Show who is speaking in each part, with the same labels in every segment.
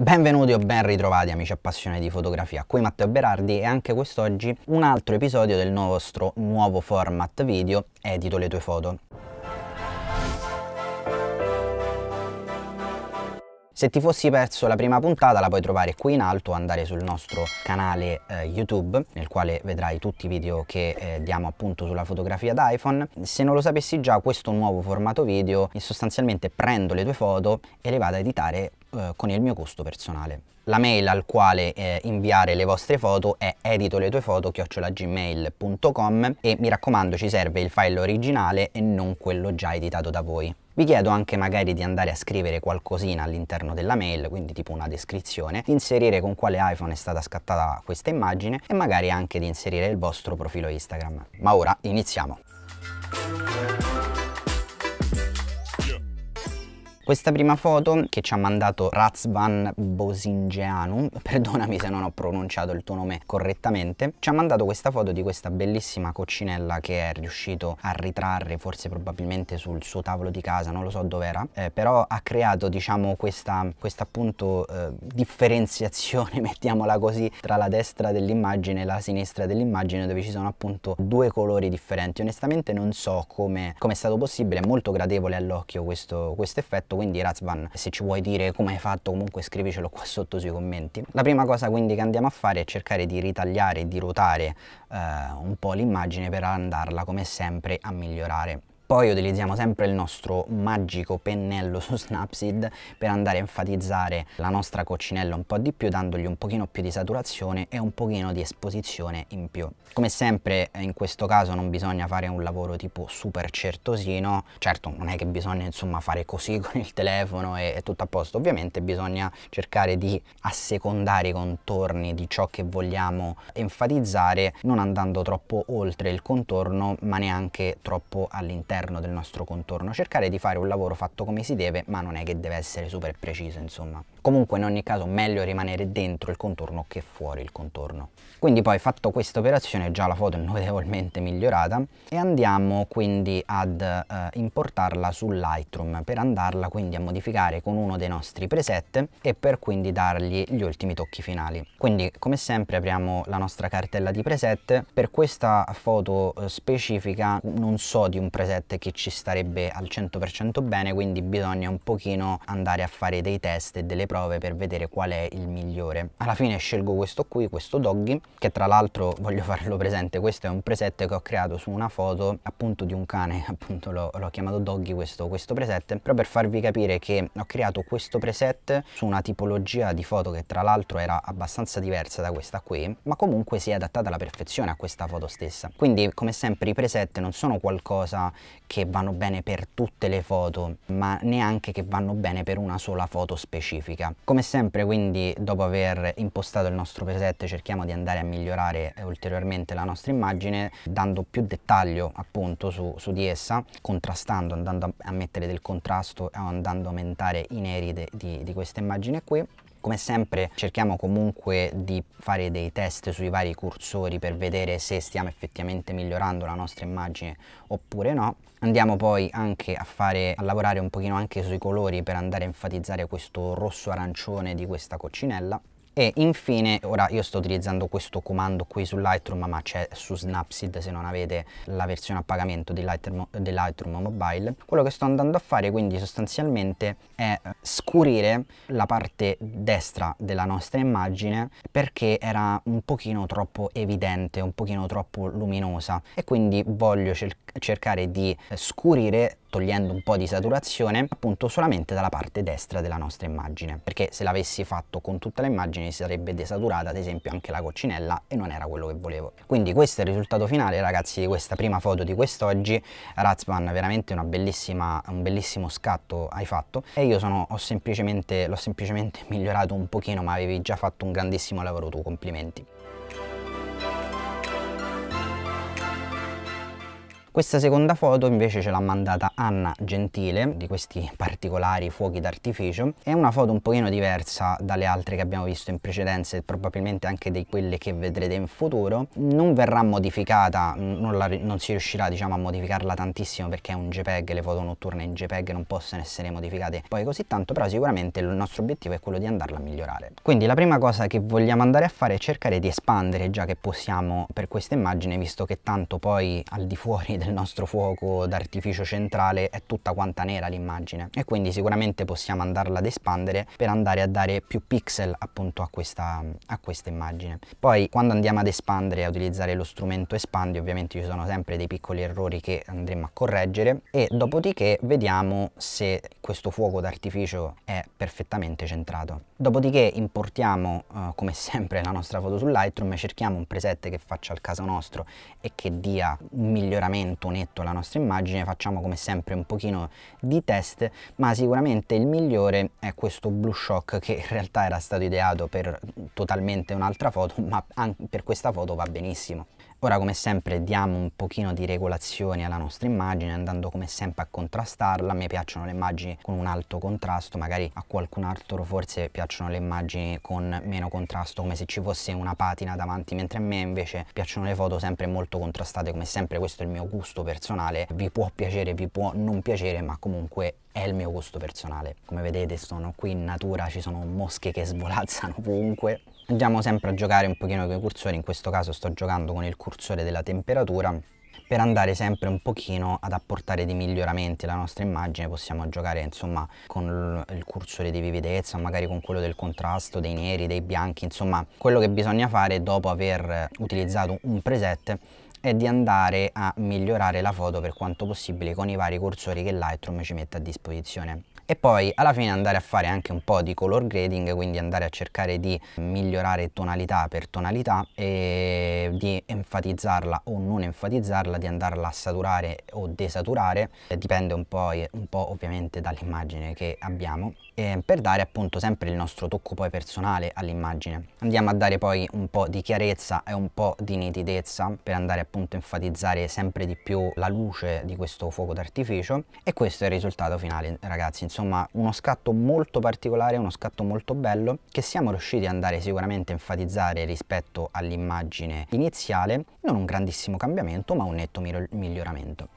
Speaker 1: Benvenuti o ben ritrovati amici appassionati di fotografia, qui Matteo Berardi e anche quest'oggi un altro episodio del nostro nuovo format video Edito le tue foto. Se ti fossi perso la prima puntata la puoi trovare qui in alto o andare sul nostro canale eh, YouTube nel quale vedrai tutti i video che eh, diamo appunto sulla fotografia d'iPhone. Se non lo sapessi già questo nuovo formato video sostanzialmente prendo le tue foto e le vado a editare eh, con il mio gusto personale. La mail al quale eh, inviare le vostre foto è editoletue-foto-gmail.com e mi raccomando ci serve il file originale e non quello già editato da voi. Vi chiedo anche magari di andare a scrivere qualcosina all'interno della mail, quindi tipo una descrizione, di inserire con quale iPhone è stata scattata questa immagine e magari anche di inserire il vostro profilo Instagram. Ma ora iniziamo! Questa prima foto che ci ha mandato Razvan Bosingeanu, perdonami se non ho pronunciato il tuo nome correttamente, ci ha mandato questa foto di questa bellissima coccinella che è riuscito a ritrarre forse probabilmente sul suo tavolo di casa, non lo so dove era, eh, però ha creato diciamo questa, questa appunto eh, differenziazione, mettiamola così, tra la destra dell'immagine e la sinistra dell'immagine dove ci sono appunto due colori differenti. Onestamente non so come è stato possibile, è molto gradevole all'occhio questo, questo effetto quindi Razvan se ci vuoi dire come hai fatto comunque scrivicelo qua sotto sui commenti. La prima cosa quindi che andiamo a fare è cercare di ritagliare di ruotare eh, un po' l'immagine per andarla come sempre a migliorare. Poi utilizziamo sempre il nostro magico pennello su Snapseed per andare a enfatizzare la nostra coccinella un po' di più dandogli un pochino più di saturazione e un pochino di esposizione in più. Come sempre in questo caso non bisogna fare un lavoro tipo super certosino, certo non è che bisogna insomma fare così con il telefono e è tutto a posto, ovviamente bisogna cercare di assecondare i contorni di ciò che vogliamo enfatizzare non andando troppo oltre il contorno ma neanche troppo all'interno all'interno del nostro contorno, cercare di fare un lavoro fatto come si deve, ma non è che deve essere super preciso, insomma. Comunque in ogni caso meglio rimanere dentro il contorno che fuori il contorno. Quindi poi fatto questa operazione già la foto è notevolmente migliorata e andiamo quindi ad eh, importarla su Lightroom per andarla quindi a modificare con uno dei nostri preset e per quindi dargli gli ultimi tocchi finali. Quindi come sempre apriamo la nostra cartella di preset, per questa foto eh, specifica non so di un preset che ci starebbe al 100% bene quindi bisogna un pochino andare a fare dei test e delle prove per vedere qual è il migliore. Alla fine scelgo questo qui, questo Doggy, che tra l'altro voglio farlo presente, questo è un preset che ho creato su una foto appunto di un cane, appunto l'ho chiamato Doggy questo, questo preset, però per farvi capire che ho creato questo preset su una tipologia di foto che tra l'altro era abbastanza diversa da questa qui, ma comunque si è adattata alla perfezione a questa foto stessa. Quindi come sempre i preset non sono qualcosa che vanno bene per tutte le foto, ma neanche che vanno bene per una sola foto specifica. Come sempre quindi dopo aver impostato il nostro preset cerchiamo di andare a migliorare ulteriormente la nostra immagine dando più dettaglio appunto su, su di essa, contrastando, andando a mettere del contrasto andando a aumentare i neri de, di, di questa immagine qui come sempre cerchiamo comunque di fare dei test sui vari cursori per vedere se stiamo effettivamente migliorando la nostra immagine oppure no. Andiamo poi anche a, fare, a lavorare un pochino anche sui colori per andare a enfatizzare questo rosso arancione di questa coccinella e infine ora io sto utilizzando questo comando qui su Lightroom ma c'è su Snapseed se non avete la versione a pagamento di Lightroom, di Lightroom Mobile. Quello che sto andando a fare quindi sostanzialmente è scurire la parte destra della nostra immagine perché era un pochino troppo evidente un pochino troppo luminosa. E quindi voglio cercare di scurire togliendo un po' di saturazione appunto solamente dalla parte destra della nostra immagine. Perché se l'avessi fatto con tutta l'immagine si sarebbe desaturata ad esempio anche la coccinella e non era quello che volevo. Quindi questo è il risultato finale ragazzi di questa prima foto di quest'oggi. Razvan veramente una bellissima un bellissimo scatto hai fatto. E io sono ho semplicemente l'ho semplicemente migliorato un pochino ma avevi già fatto un grandissimo lavoro tu complimenti Questa seconda foto invece ce l'ha mandata Anna Gentile di questi particolari fuochi d'artificio. È una foto un pochino diversa dalle altre che abbiamo visto in precedenza e probabilmente anche di quelle che vedrete in futuro. Non verrà modificata, non, la, non si riuscirà diciamo a modificarla tantissimo perché è un JPEG, le foto notturne in JPEG non possono essere modificate poi così tanto, però sicuramente il nostro obiettivo è quello di andarla a migliorare. Quindi la prima cosa che vogliamo andare a fare è cercare di espandere già che possiamo per questa immagine visto che tanto poi al di fuori del nostro fuoco d'artificio centrale è tutta quanta nera l'immagine e quindi sicuramente possiamo andarla ad espandere per andare a dare più pixel appunto a questa, a questa immagine. Poi quando andiamo ad espandere e a utilizzare lo strumento espandi ovviamente ci sono sempre dei piccoli errori che andremo a correggere e dopodiché vediamo se questo fuoco d'artificio è perfettamente centrato. Dopodiché importiamo uh, come sempre la nostra foto su Lightroom cerchiamo un preset che faccia il caso nostro e che dia un miglioramento netto alla nostra immagine, facciamo come sempre un pochino di test, ma sicuramente il migliore è questo Blue Shock che in realtà era stato ideato per totalmente un'altra foto, ma anche per questa foto va benissimo. Ora come sempre diamo un pochino di regolazioni alla nostra immagine andando come sempre a contrastarla, a me piacciono le immagini con un alto contrasto, magari a qualcun altro forse piacciono le immagini con meno contrasto come se ci fosse una patina davanti, mentre a me invece piacciono le foto sempre molto contrastate, come sempre. Questo è il mio gusto personale, vi può piacere, vi può non piacere, ma comunque è il mio gusto personale. Come vedete sono qui in natura, ci sono mosche che svolazzano ovunque. Andiamo sempre a giocare un pochino con i cursori, in questo caso sto giocando con il cursore della temperatura per andare sempre un pochino ad apportare dei miglioramenti alla nostra immagine possiamo giocare insomma con il cursore di vividezza magari con quello del contrasto dei neri dei bianchi insomma quello che bisogna fare dopo aver utilizzato un preset è di andare a migliorare la foto per quanto possibile con i vari cursori che Lightroom ci mette a disposizione e poi alla fine andare a fare anche un po' di color grading quindi andare a cercare di migliorare tonalità per tonalità e di enfatizzarla o non enfatizzarla di andarla a saturare o desaturare. Dipende un po', un po ovviamente dall'immagine che abbiamo. Per dare appunto sempre il nostro tocco poi personale all'immagine. Andiamo a dare poi un po' di chiarezza e un po' di nitidezza per andare appunto a enfatizzare sempre di più la luce di questo fuoco d'artificio. E questo è il risultato finale ragazzi. Insomma insomma uno scatto molto particolare, uno scatto molto bello che siamo riusciti ad andare sicuramente a enfatizzare rispetto all'immagine iniziale, non un grandissimo cambiamento ma un netto miglioramento.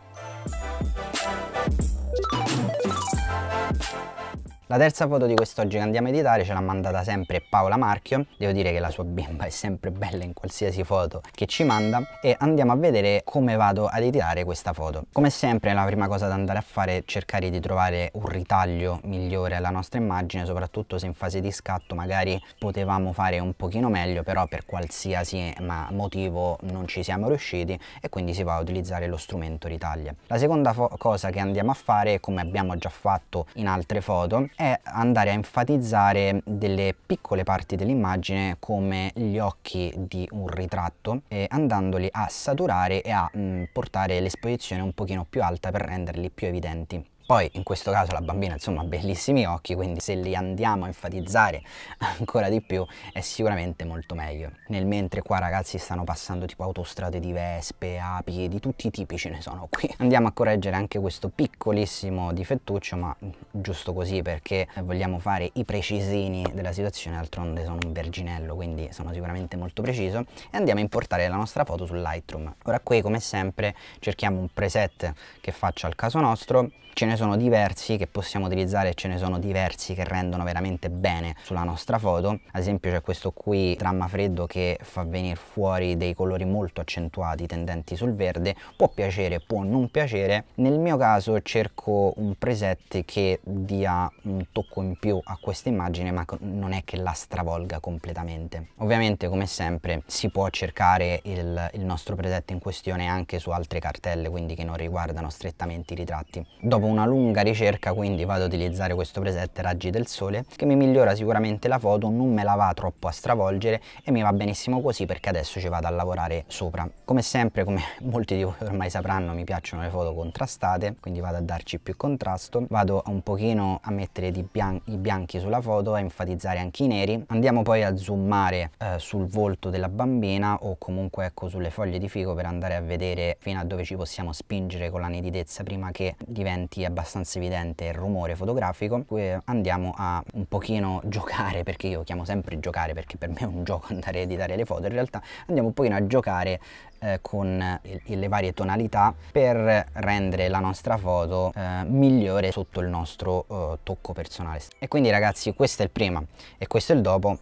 Speaker 1: La terza foto di quest'oggi che andiamo a editare ce l'ha mandata sempre Paola Marchio, devo dire che la sua bimba è sempre bella in qualsiasi foto che ci manda e andiamo a vedere come vado ad editare questa foto. Come sempre la prima cosa da andare a fare è cercare di trovare un ritaglio migliore alla nostra immagine, soprattutto se in fase di scatto magari potevamo fare un pochino meglio, però per qualsiasi motivo non ci siamo riusciti e quindi si va a utilizzare lo strumento ritaglia. La seconda cosa che andiamo a fare, come abbiamo già fatto in altre foto, è andare a enfatizzare delle piccole parti dell'immagine come gli occhi di un ritratto andandoli a saturare e a mh, mm, portare l'esposizione un pochino più alta per renderli più evidenti. Poi in questo caso la bambina insomma ha bellissimi occhi, quindi se li andiamo a enfatizzare ancora di più è sicuramente molto meglio. Nel mentre qua ragazzi stanno passando tipo autostrade di vespe, api, di tutti i tipi ce ne sono qui. Andiamo a correggere anche questo piccolissimo difettuccio, ma giusto così perché vogliamo fare i precisini della situazione, d'altronde sono un verginello, quindi sono sicuramente molto preciso, e andiamo a importare la nostra foto su Lightroom. Ora qui come sempre cerchiamo un preset che faccia il caso nostro, ce ne sono diversi che possiamo utilizzare e ce ne sono diversi che rendono veramente bene sulla nostra foto. Ad esempio c'è questo qui dramma freddo che fa venire fuori dei colori molto accentuati tendenti sul verde. Può piacere può non piacere. Nel mio caso cerco un preset che dia un tocco in più a questa immagine ma non è che la stravolga completamente. Ovviamente come sempre si può cercare il, il nostro preset in questione anche su altre cartelle quindi che non riguardano strettamente i ritratti. Dopo una una lunga ricerca quindi vado ad utilizzare questo preset raggi del sole che mi migliora sicuramente la foto, non me la va troppo a stravolgere e mi va benissimo così perché adesso ci vado a lavorare sopra. Come sempre, come molti di voi ormai sapranno, mi piacciono le foto contrastate, quindi vado a darci più contrasto, vado un pochino a mettere bian i bianchi sulla foto, a enfatizzare anche i neri. Andiamo poi a zoomare eh, sul volto della bambina o comunque ecco sulle foglie di figo per andare a vedere fino a dove ci possiamo spingere con la nitidezza prima che diventi abbastanza evidente il rumore fotografico. Andiamo a un pochino giocare, perché io chiamo sempre giocare perché per me è un gioco andare a editare le foto, in realtà andiamo un pochino a giocare eh, con il, le varie tonalità per rendere la nostra foto eh, migliore sotto il nostro eh, tocco personale. E quindi ragazzi questo è il prima e questo è il dopo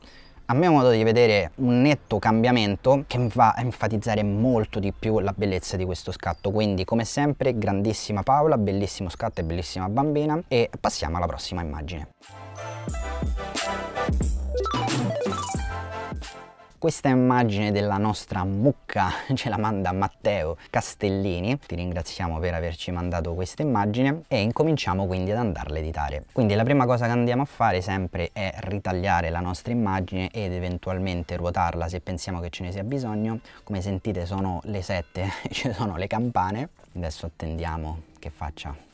Speaker 1: a mio modo di vedere un netto cambiamento che va a enfatizzare molto di più la bellezza di questo scatto. Quindi come sempre grandissima Paola bellissimo scatto e bellissima bambina e passiamo alla prossima immagine Questa immagine della nostra mucca ce la manda Matteo Castellini, ti ringraziamo per averci mandato questa immagine e incominciamo quindi ad andarla editare. Quindi la prima cosa che andiamo a fare sempre è ritagliare la nostra immagine ed eventualmente ruotarla se pensiamo che ce ne sia bisogno. Come sentite sono le 7, ci sono le campane, adesso attendiamo che faccia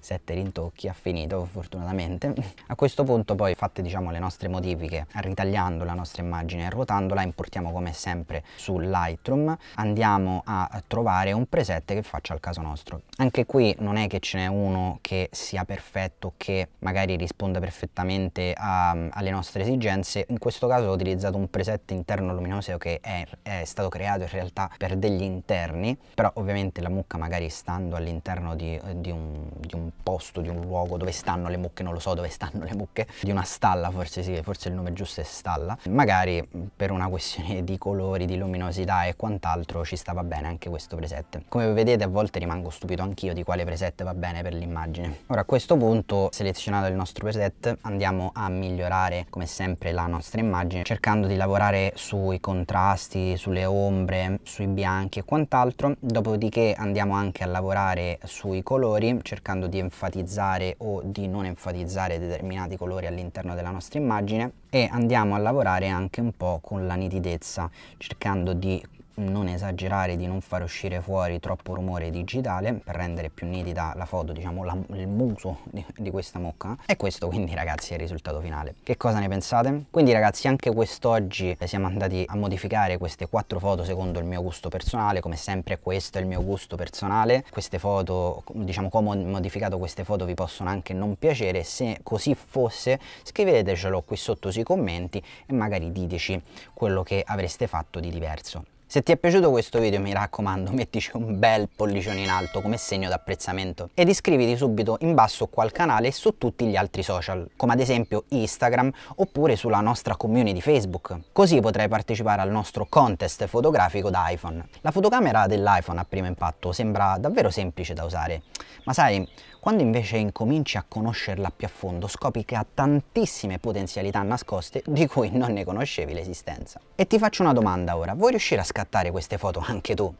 Speaker 1: sette rintocchi, ha finito fortunatamente. A questo punto poi fatte diciamo le nostre modifiche, ritagliando la nostra immagine e ruotandola, importiamo come sempre su Lightroom, andiamo a trovare un preset che faccia al caso nostro. Anche qui non è che ce n'è uno che sia perfetto, che magari risponda perfettamente a, alle nostre esigenze, in questo caso ho utilizzato un preset interno luminoso che è, è stato creato in realtà per degli interni, però ovviamente la mucca magari stando all'interno di, di, di un posto, di un luogo dove stanno le mucche, non lo so dove stanno le mucche, di una stalla forse sì, forse il nome giusto è stalla, magari per una questione di colori, di luminosità e quant'altro ci stava bene anche questo preset. Come vedete a volte rimango stupito anch'io di quale preset va bene per l'immagine. Ora a questo punto selezionato il nostro preset andiamo a migliorare come sempre la nostra immagine cercando di lavorare sui contrasti, sulle ombre, sui bianchi e quant'altro, dopodiché andiamo anche a lavorare sui colori cercando di enfatizzare o di non enfatizzare determinati colori all'interno della nostra immagine e andiamo a lavorare anche un po' con la nitidezza cercando di non esagerare di non far uscire fuori troppo rumore digitale per rendere più nitida la foto, diciamo la, il muso di, di, questa mucca e questo quindi ragazzi è il risultato finale. Che cosa ne pensate? Quindi ragazzi anche quest'oggi siamo andati a modificare queste quattro foto secondo il mio gusto personale, come sempre questo è il mio gusto personale, queste foto diciamo come ho modificato queste foto vi possono anche non piacere, se così fosse scrivetecelo qui sotto sui commenti e magari diteci quello che avreste fatto di diverso. Se ti è piaciuto questo video mi raccomando mettici un bel pollicione in alto come segno d'apprezzamento ed iscriviti subito in basso qua al canale e su tutti gli altri social come ad esempio Instagram oppure sulla nostra community Facebook così potrai partecipare al nostro contest fotografico da iPhone. La fotocamera dell'iPhone a primo impatto sembra davvero semplice da usare ma sai quando invece incominci a conoscerla più a fondo scopri che ha tantissime potenzialità nascoste di cui non ne conoscevi l'esistenza. E ti faccio una domanda ora, vuoi riuscire a scattare queste foto anche tu?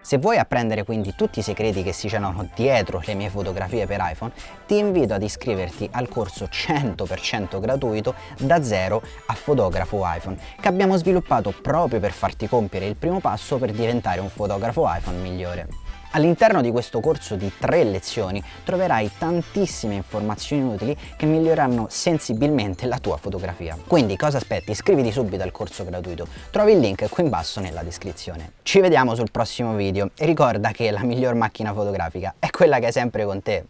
Speaker 1: Se vuoi apprendere quindi tutti i segreti che si celano dietro le mie fotografie per iPhone, ti invito ad iscriverti al corso 100% gratuito da zero a fotografo iPhone, che abbiamo sviluppato proprio per farti compiere il primo passo per diventare un fotografo iPhone migliore. All'interno di questo corso di tre lezioni troverai tantissime informazioni utili che miglioreranno sensibilmente la tua fotografia. Quindi cosa aspetti? Iscriviti subito al corso gratuito, trovi il link qui in basso nella descrizione. Ci vediamo sul prossimo video e ricorda che la miglior macchina fotografica è quella che hai sempre con te.